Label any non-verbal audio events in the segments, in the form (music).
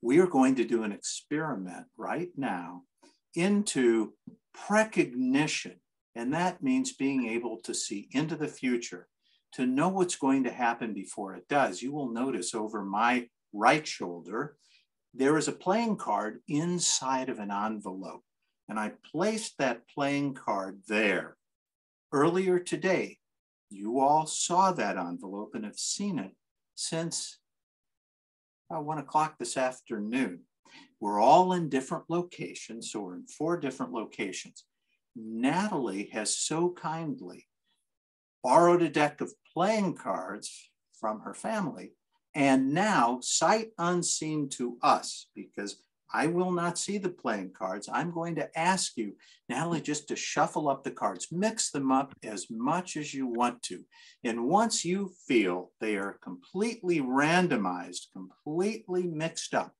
we are going to do an experiment right now into precognition. And that means being able to see into the future, to know what's going to happen before it does. You will notice over my right shoulder, there is a playing card inside of an envelope. And I placed that playing card there. Earlier today, you all saw that envelope and have seen it since one o'clock this afternoon. We're all in different locations, so we're in four different locations. Natalie has so kindly borrowed a deck of playing cards from her family and now sight unseen to us because I will not see the playing cards. I'm going to ask you, Natalie, just to shuffle up the cards, mix them up as much as you want to. And once you feel they are completely randomized, completely mixed up,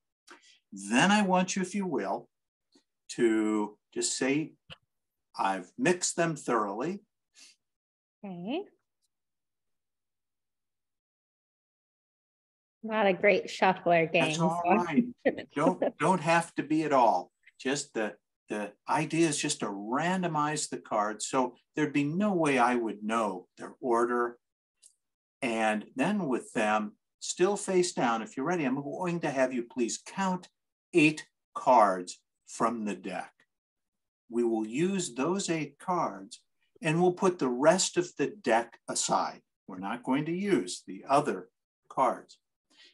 then I want you, if you will, to just say, I've mixed them thoroughly. Okay. Not a great shuffler game. That's all right. (laughs) don't don't have to be at all. Just the the idea is just to randomize the cards. So there'd be no way I would know their order. And then with them still face down, if you're ready, I'm going to have you please count eight cards from the deck. We will use those eight cards and we'll put the rest of the deck aside. We're not going to use the other cards.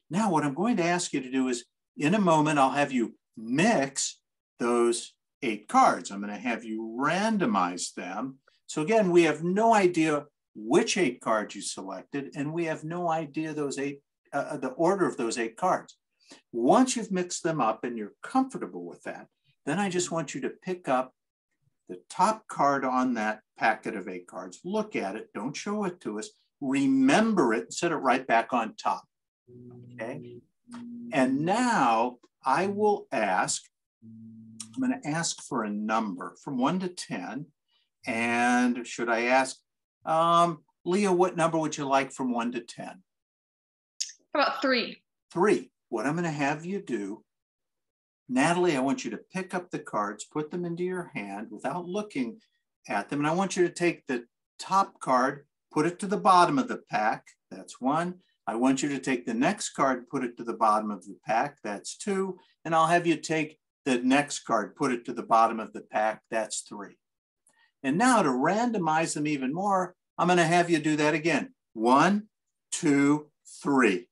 Now, what I'm going to ask you to do is in a moment, I'll have you mix those eight cards. I'm going to have you randomize them. So again, we have no idea which eight cards you selected, and we have no idea those eight, uh, uh, the order of those eight cards. Once you've mixed them up and you're comfortable with that, then I just want you to pick up the top card on that packet of eight cards, look at it, don't show it to us, remember it, set it right back on top. Okay. And now I will ask, I'm going to ask for a number from one to 10. And should I ask, um, Leah, what number would you like from one to 10? How about three? Three. What I'm going to have you do, Natalie, I want you to pick up the cards, put them into your hand without looking at them. And I want you to take the top card, put it to the bottom of the pack. That's one. I want you to take the next card, put it to the bottom of the pack, that's two, and I'll have you take the next card, put it to the bottom of the pack, that's three. And now to randomize them even more, I'm gonna have you do that again. One, two, three.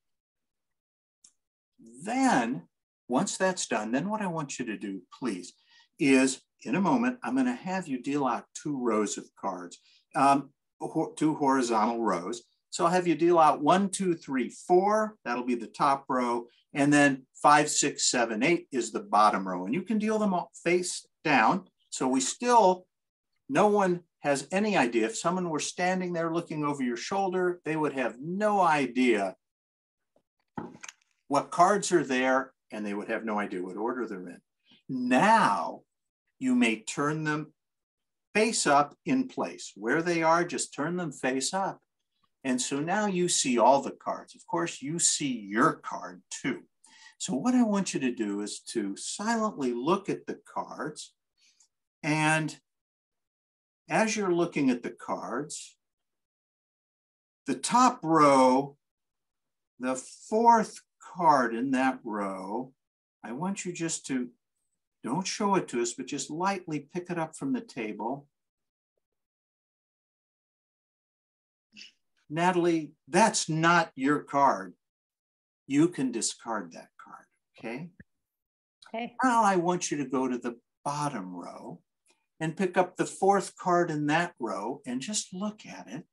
Then, once that's done, then what I want you to do, please, is in a moment, I'm gonna have you deal out two rows of cards, um, two horizontal rows. So I'll have you deal out one, two, three, four. That'll be the top row. And then five, six, seven, eight is the bottom row. And you can deal them all face down. So we still, no one has any idea. If someone were standing there looking over your shoulder, they would have no idea what cards are there and they would have no idea what order they're in. Now you may turn them face up in place. Where they are, just turn them face up. And so now you see all the cards. Of course, you see your card too. So what I want you to do is to silently look at the cards. And as you're looking at the cards, the top row, the fourth card in that row, I want you just to, don't show it to us, but just lightly pick it up from the table Natalie, that's not your card. You can discard that card, okay? Okay. Now I want you to go to the bottom row and pick up the fourth card in that row and just look at it.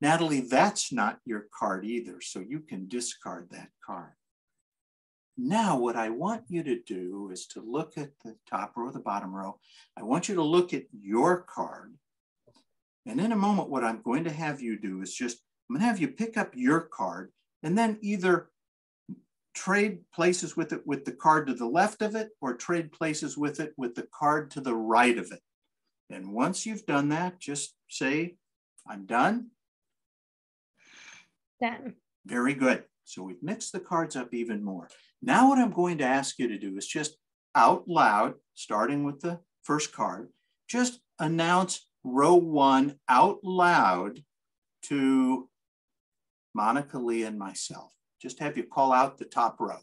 Natalie, that's not your card either, so you can discard that card. Now, what I want you to do is to look at the top row, the bottom row. I want you to look at your card and in a moment, what I'm going to have you do is just, I'm gonna have you pick up your card and then either trade places with it with the card to the left of it or trade places with it with the card to the right of it. And once you've done that, just say, I'm done. Done. Very good. So we've mixed the cards up even more. Now what I'm going to ask you to do is just out loud, starting with the first card, just announce row one out loud to Monica Lee and myself. Just have you call out the top row.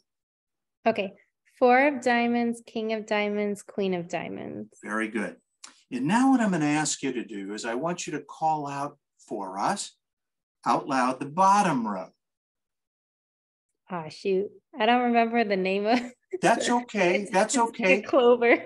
Okay. Four of diamonds, king of diamonds, queen of diamonds. Very good. And now what I'm going to ask you to do is I want you to call out for us out loud the bottom row. Ah, oh, shoot. I don't remember the name of That's okay. That's okay. Clover.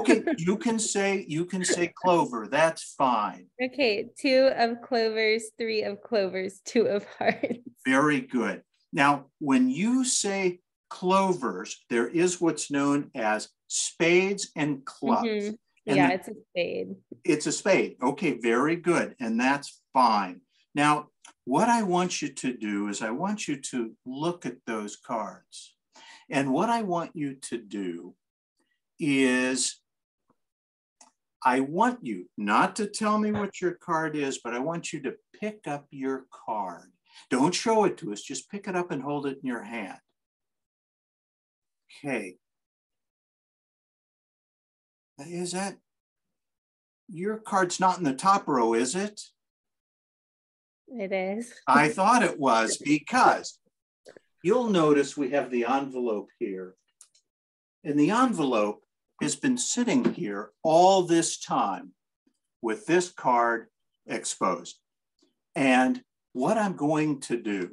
okay, (laughs) you can say you can say clover. That's fine. Okay, two of clovers, three of clovers, two of hearts. Very good. Now, when you say clovers, there is what's known as spades and clubs. Mm-hmm. And yeah, it's a spade. It's a spade. Okay, very good. And that's fine. Now, what I want you to do is I want you to look at those cards. And what I want you to do is I want you not to tell me what your card is, but I want you to pick up your card. Don't show it to us, just pick it up and hold it in your hand. Okay. Is that your card's not in the top row, is it? It is. I thought it was because you'll notice we have the envelope here. And the envelope has been sitting here all this time with this card exposed. And what I'm going to do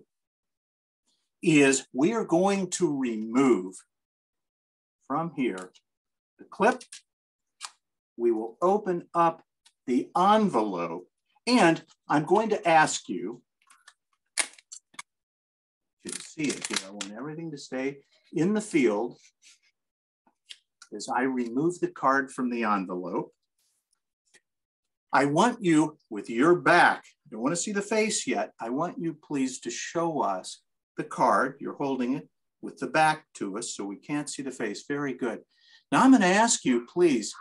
is we are going to remove from here the clip. We will open up the envelope and I'm going to ask you to see it here. I want everything to stay in the field as I remove the card from the envelope. I want you with your back, I don't want to see the face yet. I want you please to show us the card. You're holding it with the back to us so we can't see the face. Very good. Now I'm going to ask you, please,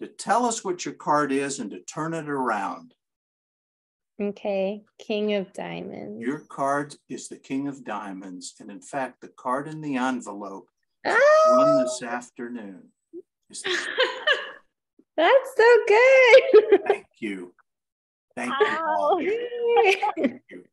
to tell us what your card is and to turn it around. Okay, King of Diamonds. Your card is the King of Diamonds. And in fact, the card in the envelope oh! won this afternoon. (laughs) That's so good. Thank you. Thank you. Thank you.